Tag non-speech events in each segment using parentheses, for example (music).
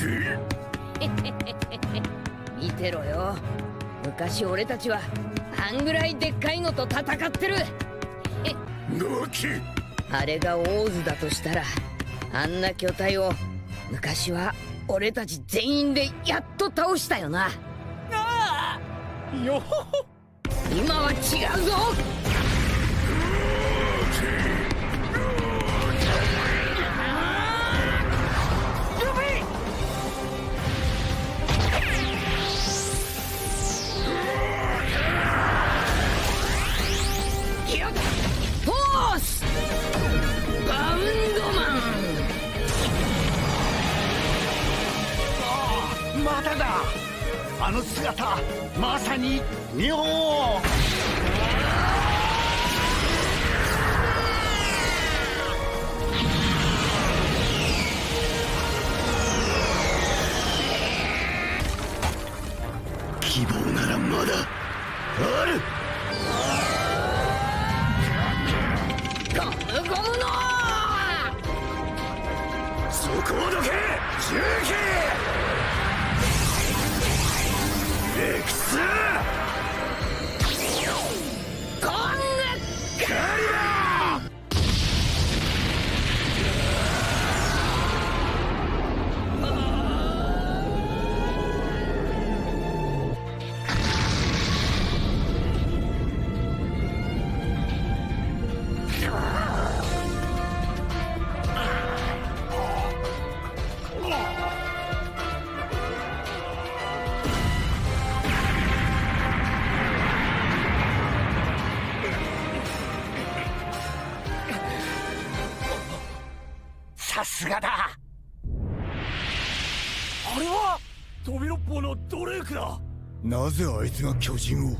(laughs) 見てろよ。昔俺たちはあんぐらいでっかいのと戦ってる。あれがオーズだとしたらあんな巨体を昔は俺たち全員でやっと倒したよな。ああ。よ今は違うぞだ。あの姿まさに妙。希望ならまだある。ゴムゴムのそこをどけ重機。レさすがだ。あれは飛び六方のドレークだなぜあいつが巨人を？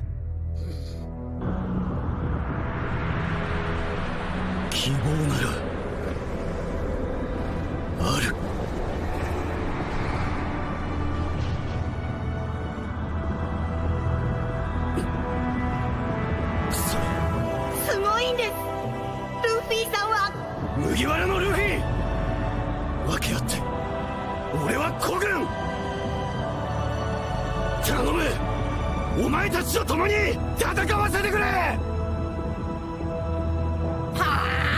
希望ならある。すごいんです。ルフィさんは。麦わらのルフィ俺は孤軍。頼む。お前たちと共に戦わせてくれ。はあ。